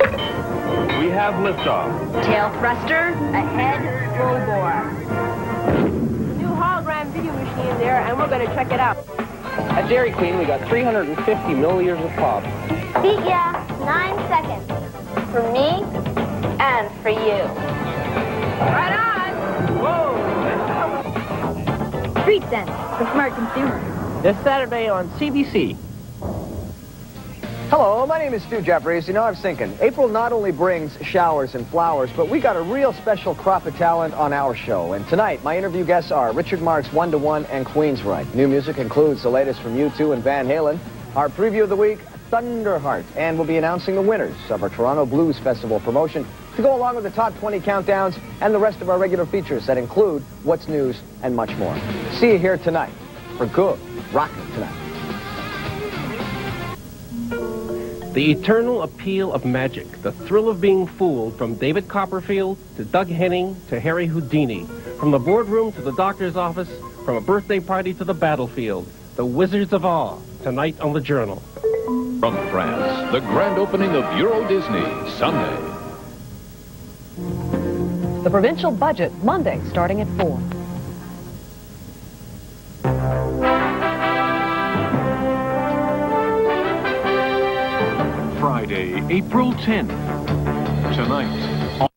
We have liftoff. Tail thruster, ahead, full bore. New hologram video machine there, and we're going to check it out. At Dairy Queen, we got 350 milliliters of pop. Beat ya, nine seconds. For me and for you. Right on! Whoa! Street Cents, the smart consumer. This Saturday on CBC. Hello, my name is Stu Jeffries. You know, I was thinking, April not only brings showers and flowers, but we got a real special crop of talent on our show. And tonight, my interview guests are Richard Marx, One to One, and Queensryche. New music includes the latest from U2 and Van Halen. Our preview of the week, Thunderheart. And we'll be announcing the winners of our Toronto Blues Festival promotion to go along with the top 20 countdowns and the rest of our regular features that include What's News and much more. See you here tonight for good rocking tonight. The eternal appeal of magic, the thrill of being fooled, from David Copperfield to Doug Henning to Harry Houdini, from the boardroom to the doctor's office, from a birthday party to the battlefield, the Wizards of Awe, tonight on the Journal. From France, the grand opening of Euro Disney, Sunday. The provincial budget, Monday, starting at 4. Friday, April 10th. Tonight,